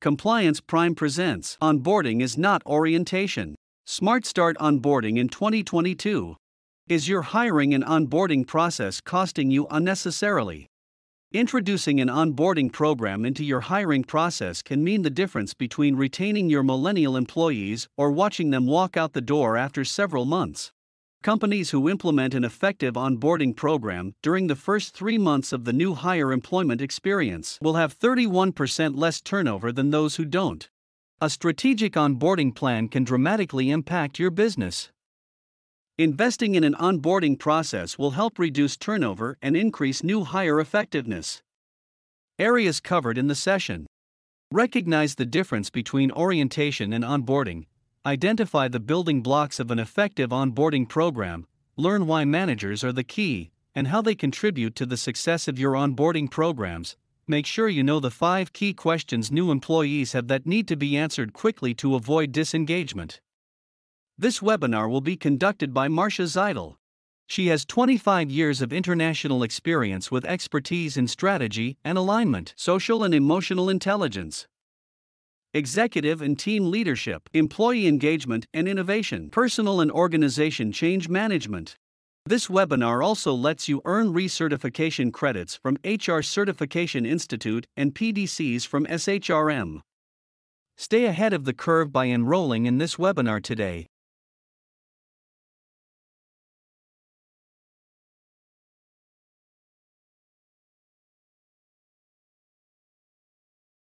Compliance Prime presents Onboarding is not orientation. Smart Start Onboarding in 2022. Is your hiring and onboarding process costing you unnecessarily? Introducing an onboarding program into your hiring process can mean the difference between retaining your millennial employees or watching them walk out the door after several months. Companies who implement an effective onboarding program during the first three months of the new hire employment experience will have 31% less turnover than those who don't. A strategic onboarding plan can dramatically impact your business. Investing in an onboarding process will help reduce turnover and increase new hire effectiveness. Areas covered in the session Recognize the difference between orientation and onboarding Identify the building blocks of an effective onboarding program, learn why managers are the key, and how they contribute to the success of your onboarding programs. Make sure you know the five key questions new employees have that need to be answered quickly to avoid disengagement. This webinar will be conducted by Marcia Zidle. She has 25 years of international experience with expertise in strategy and alignment, social and emotional intelligence executive and team leadership, employee engagement and innovation, personal and organization change management. This webinar also lets you earn recertification credits from HR Certification Institute and PDCs from SHRM. Stay ahead of the curve by enrolling in this webinar today.